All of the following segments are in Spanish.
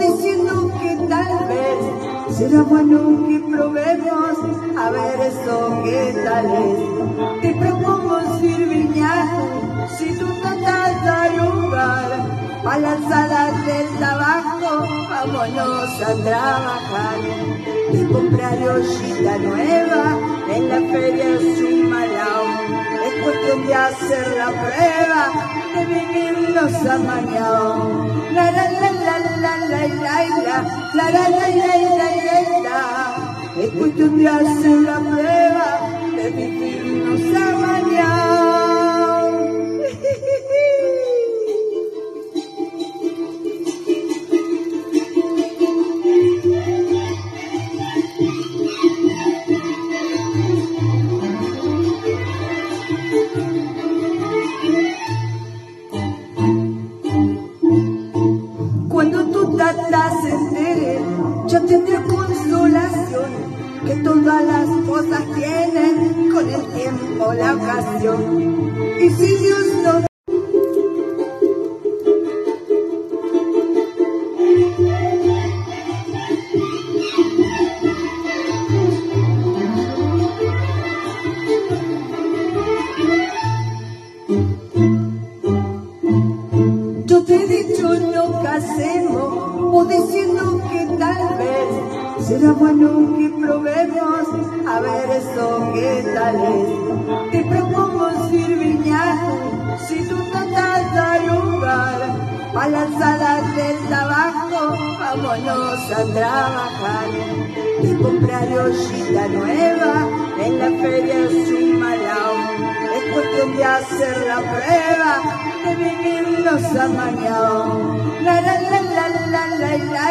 diciendo que tal vez será bueno que probemos a ver eso que tal es. Te a la sala del trabajo, vámonos a trabajar. Y comprar ollita nueva en la feria Sumalao. Es cuestión de hacer la prueba de vivirnos amañados. La la la la la la la la la la la la la la Es cuestión de hacer la prueba de vivirnos amañados. Tendré consolación, que todas las cosas tienen con el tiempo la ocasión. Y si Dios no Te he dicho no casemos o diciendo que tal vez será bueno que probemos a ver eso que tal es. Te propongo servir si tú tratas de a la sala del trabajo, vámonos a trabajar y comprar ollita nueva en la feria Sumalao. Cuestión de hacer la prueba de vivirnos amañados. La la la la la la la la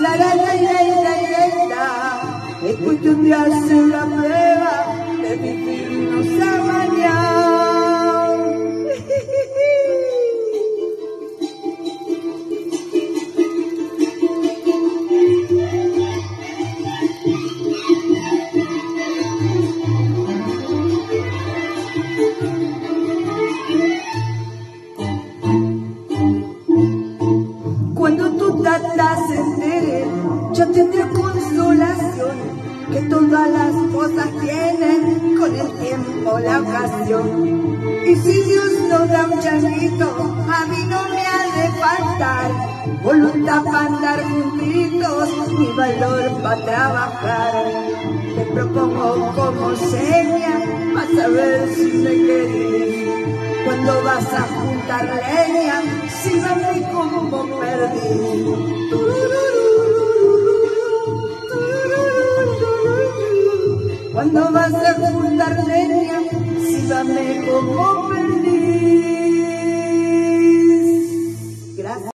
la la la la la la Es cuestión de hacer la prueba de vivirnos que todas las cosas tienen con el tiempo la ocasión. Y si Dios nos da un changuito, a mí no me ha de faltar voluntad para andar juntitos, ni valor para trabajar. Te propongo como seña, para saber si me querés. Cuando vas a juntar leña, síganme como perdí. Sana ko mo